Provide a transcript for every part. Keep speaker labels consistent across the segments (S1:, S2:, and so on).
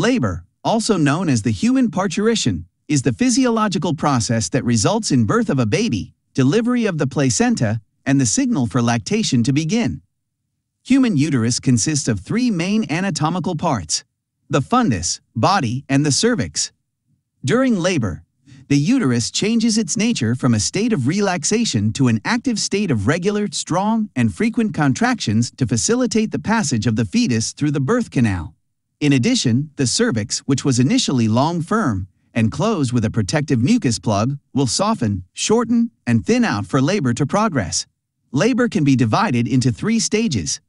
S1: Labor, also known as the human parturition, is the physiological process that results in birth of a baby, delivery of the placenta, and the signal for lactation to begin. Human uterus consists of three main anatomical parts the fundus, body, and the cervix. During labor, the uterus changes its nature from a state of relaxation to an active state of regular, strong, and frequent contractions to facilitate the passage of the fetus through the birth canal. In addition, the cervix, which was initially long firm and closed with a protective mucus plug, will soften, shorten, and thin out for labor to progress. Labor can be divided into three stages.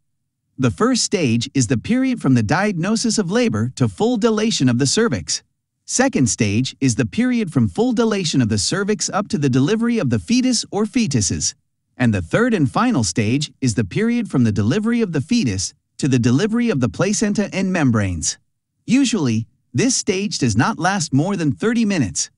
S1: The first stage is the period from the diagnosis of labor to full dilation of the cervix. Second stage is the period from full dilation of the cervix up to the delivery of the fetus or fetuses. And the third and final stage is the period from the delivery of the fetus to the delivery of the placenta and membranes. Usually, this stage does not last more than 30 minutes.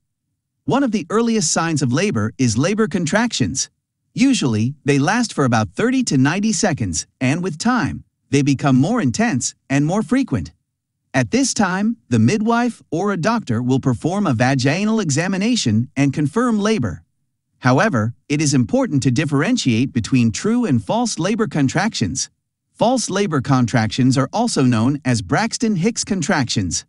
S1: One of the earliest signs of labor is labor contractions. Usually, they last for about 30 to 90 seconds, and with time, they become more intense and more frequent. At this time, the midwife or a doctor will perform a vaginal examination and confirm labor. However, it is important to differentiate between true and false labor contractions. False labor contractions are also known as Braxton Hicks contractions.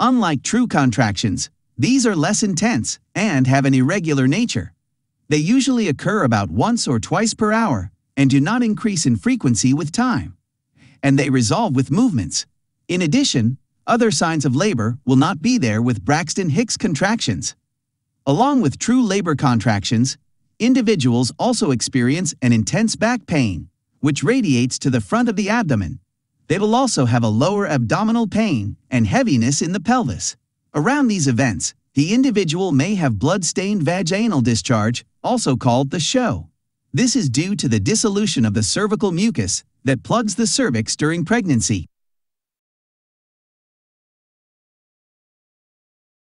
S1: Unlike true contractions, these are less intense and have an irregular nature. They usually occur about once or twice per hour and do not increase in frequency with time. And they resolve with movements. In addition, other signs of labor will not be there with Braxton Hicks contractions. Along with true labor contractions, individuals also experience an intense back pain, which radiates to the front of the abdomen. They will also have a lower abdominal pain and heaviness in the pelvis. Around these events, the individual may have blood-stained vaginal discharge, also called the show. This is due to the dissolution of the cervical mucus that plugs the cervix during pregnancy.